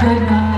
Good night.